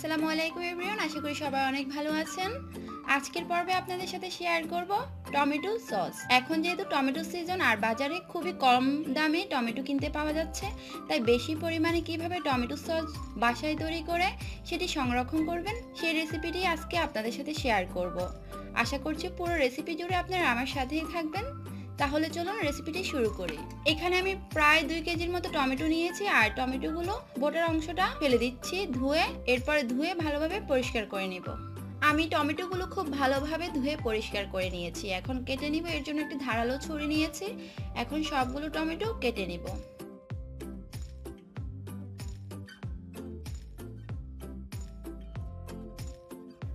আসসালামু আলাইকুম এভরিওয়ান, আশা করি সবাই অনেক ভালো আছেন। আজকের পর্বে আপনাদের সাথে শেয়ার করব টমেটো সস। এখন যেহেতু টমেটো সিজন আর বাজারে খুবই কম দামে টমেটো কিনতে পাওয়া যাচ্ছে, তাই বেশি পরিমাণে কীভাবে টমেটো সস বাসায় তৈরি করে সেটি সংরক্ষণ করবেন, সেই রেসিপিটি আজকে আপনাদের সাথে শেয়ার করব। আশা করছি পুরো রেসিপি জুড়ে আপনারা আমার সাথেই থাকবেন। তাহলে চলুন রেসিপিটি শুরু করি। এখানে আমি প্রায় দুই কেজির মতো টমেটো নিয়েছি আর টমেটোগুলো বোটার অংশটা ফেলে দিচ্ছি ধুয়ে, এরপরে ধুয়ে ভালোভাবে পরিষ্কার করে নিব। আমি টমেটোগুলো খুব ভালোভাবে ধুয়ে পরিষ্কার করে নিয়েছি। এখন কেটে নিব, এর জন্য একটি ধারালো ছুরি নিয়েছি। এখন সবগুলো টমেটো কেটে নিব।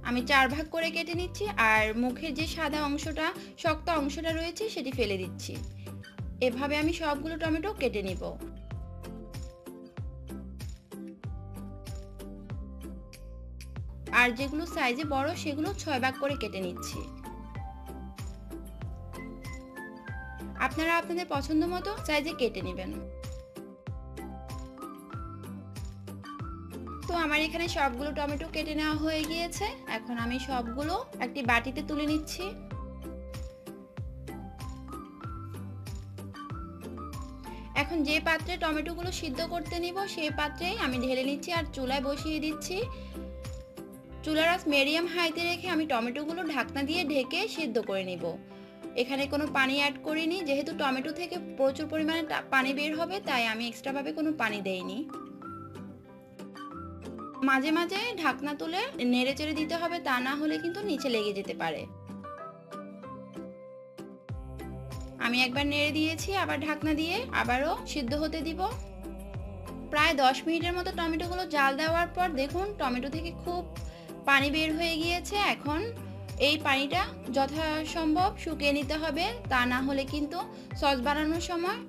আমি চার ভাগ করে কেটে নিচ্ছি আর মুখের যে সাদা অংশটা, শক্ত অংশটা রয়েছে সেটি ফেলে দিচ্ছি। এভাবে আমি সবগুলো টমেটো কেটে নিব। আর যেগুলো সাইজে বড়, সেগুলো ছয় ভাগ করে কেটে নিচ্ছি। আপনারা আপনাদের পছন্দ মতো সাইজে কেটে নেবেন। আমার এখানে সবগুলো টমেটো কেটে নেওয়া হয়ে গিয়েছে। এখন আমি সবগুলো একটি বাটিতে তুলে নিচ্ছি। এখন যে পাত্রে টমেটোগুলো সিদ্ধ করতে নিব সেই পাত্রেই আমি ঢেলে নিচ্ছি আর চুলায় বসিয়ে দিচ্ছি। চুলার আঁচ মিডিয়াম হাইতে রেখে আমি টমেটোগুলো ঢাকনা দিয়ে ঢেকে সিদ্ধ করে নিব। এখানে কোনো পানি অ্যাড করিনি, যেহেতু টমেটো থেকে প্রচুর পরিমাণে পানি বের হবে, তাই আমি এক্সট্রাভাবে কোনো পানি দেইনি। মাঝে মাঝে ঢাকনা তুলে নেড়ে চেড়ে দিতে হবে, তা না হলে কিন্তু নিচে লেগে যেতে পারে। আমি একবার নেড়ে দিয়েছি, আবার ঢাকনা দিয়ে আবারও সিদ্ধ হতে দিব। প্রায় দশ মিনিটের মতো টমেটোগুলো জাল দেওয়ার পর দেখুন, টমেটো থেকে খুব পানি বের হয়ে গিয়েছে। এখন এই পানিটা যথাসম্ভব শুকিয়ে নিতে হবে, তা না হলে কিন্তু সস বানানোর সময়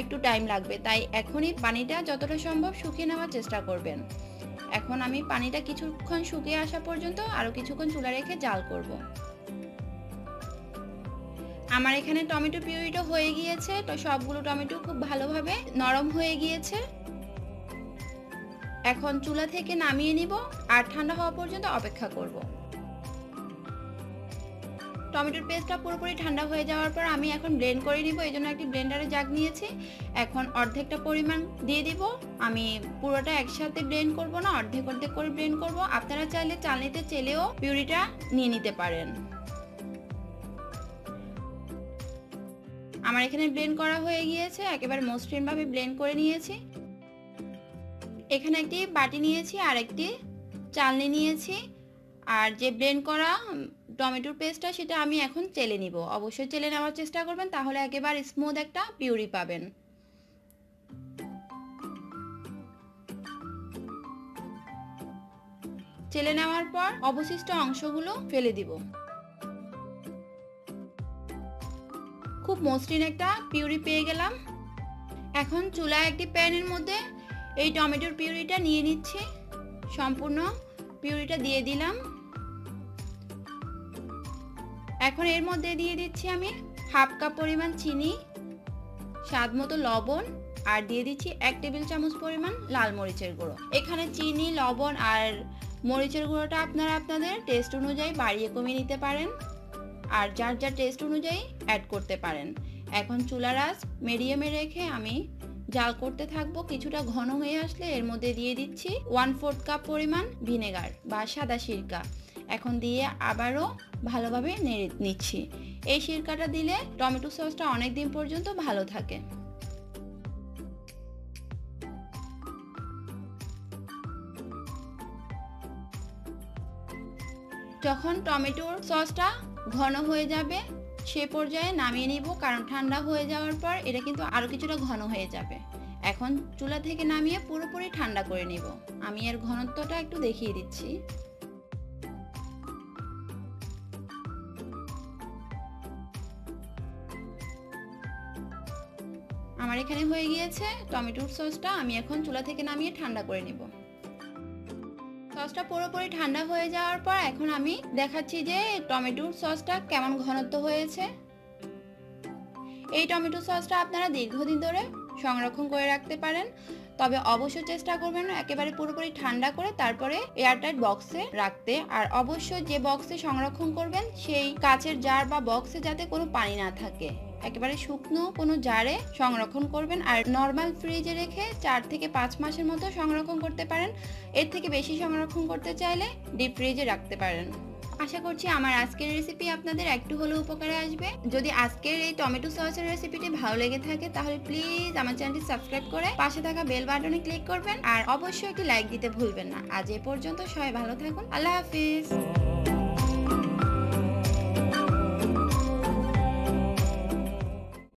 একটু টাইম লাগবে। তাই এখনই পানিটা যতটা সম্ভব শুকিয়ে নেওয়ার চেষ্টা করবেন। এখন আমি পানিটা কিছুক্ষণ শুকিয়ে আসা পর্যন্ত আরও কিছুক্ষণ চুলা রেখে জাল করব। আমার এখানে টমেটো পিউরিটা হয়ে গিয়েছে, তো সবগুলো টমেটো খুব ভালোভাবে নরম হয়ে গিয়েছে। এখন চুলা থেকে নামিয়ে নিব আর ঠান্ডা হওয়া পর্যন্ত অপেক্ষা করব। টমেটোর পেস্টটা পুরোপুরি ঠান্ডা হয়ে যাওয়ার পর আমি এখন ব্লেন্ড করে নিব, এই জন্য একটি ব্লেন্ডারে জাগ নিয়েছি। এখন অর্ধেকটা পরিমাণ দিয়ে দিব। আমি পুরোটা একসাথে ব্লেন্ড করব না, অর্ধেক অর্ধেক করে ব্লেন্ড করব। আপনারা চাইলে চালনিতে চেলেও পিউরিটা নিয়ে নিতে পারেন। আমার এখানে ব্লেন্ড করা হয়ে গিয়েছে, একেবারে মসৃণভাবে ব্লেন্ড করে নিয়েছি। এখানে একটি বাটি নিয়েছি আর একটি চালনি নিয়েছি। আর যে ব্লেন্ড করা টমেটোর পেস্টটা সেটা আমি এখন চেলে নিব। অবশ্যই চেলে নেওয়ার চেষ্টা করবেন, তাহলে একেবারে স্মুথ একটা পিউরি পাবেন। চেলে নেওয়ার পর অবশিষ্ট অংশগুলো ফেলে দিব। খুব মসৃণ একটা পিউরি পেয়ে গেলাম। এখন চুলায় একটি প্যানের মধ্যে এই টমেটোর পিউরিটা নিয়ে নিচ্ছি। সম্পূর্ণ পিউরিটা দিয়ে দিলাম। এখন এর মধ্যে দিয়ে দিচ্ছি আমি হাফ কাপ পরিমাণ চিনি, স্বাদ মতো লবণ, আর দিয়ে দিচ্ছি এক টেবিল চামচ পরিমাণ লাল মরিচের গুঁড়ো। এখানে চিনি, লবণ আর মরিচের গুঁড়োটা আপনারা আপনাদের টেস্ট অনুযায়ী বাড়িয়ে কমিয়ে নিতে পারেন, আর যার যার টেস্ট অনুযায়ী অ্যাড করতে পারেন। এখন চুলার আঁচ মিডিয়ামে রেখে আমি জাল করতে থাকব। কিছুটা ঘন হয়ে আসলে এর মধ্যে দিয়ে দিচ্ছি ওয়ান ফোর্থ কাপ পরিমাণ ভিনেগার বা সাদা সিরকা। এখন দিয়ে আবারও ভালোভাবে নেড়ে নিচ্ছি। এই সিরকাটা দিলে টমেটো সসটা অনেক দিন পর্যন্ত ভালো থাকে। যখন টমেটোর সসটা ঘন হয়ে যাবে, সে পর্যায়ে নামিয়ে নিব কারণ ঠান্ডা হয়ে যাওয়ার পর এটা কিন্তু আরও কিছুটা ঘন হয়ে যাবে। এখন চুলা থেকে নামিয়ে পুরোপুরি ঠান্ডা করে নিব। আমি এর ঘনত্বটা একটু দেখিয়ে দিচ্ছি। আমার এখানে হয়ে গিয়েছে টমেটোর সসটা, আমি এখন চুলা থেকে নামিয়ে ঠান্ডা করে নেব। সসটা পুরোপুরি ঠান্ডা হয়ে যাওয়ার পর এখন আমি দেখাচ্ছি যে টমেটোর সসটা কেমন ঘনত্ব হয়েছে। এই টমেটো সসটা আপনারা দীর্ঘদিন ধরে সংরক্ষণ করে রাখতে পারেন। তবে অবশ্যই চেষ্টা করবেন একেবারে পুরোপুরি ঠান্ডা করে তারপরে এয়ারটাইট বক্সে রাখতে। আর অবশ্যই যে বক্সে সংরক্ষণ করবেন, সেই কাচের জার বা বক্সে যাতে কোনো পানি না থাকে। একেবারে শুকনো কোনো জারে সংরক্ষণ করবেন আর নর্মাল ফ্রিজে রেখে চার থেকে পাঁচ মাসের মতো সংরক্ষণ করতে পারেন। এর থেকে বেশি সংরক্ষণ করতে চাইলে ডিপ ফ্রিজে রাখতে পারেন। আশা করছি আমার আজকের রেসিপি আপনাদের একটু হলেও উপকারে আসবে। যদি আজকের এই টমেটো সসের রেসিপিটি ভালো লেগে থাকে, তাহলে প্লিজ আমার চ্যানেলটি সাবস্ক্রাইব করে পাশে থাকা বেল বাটনে ক্লিক করবেন। আর অবশ্যই একটি লাইক দিতে ভুলবেন না। আজ এ পর্যন্ত সবাই ভালো থাকুন। আল্লাহ হাফিজ।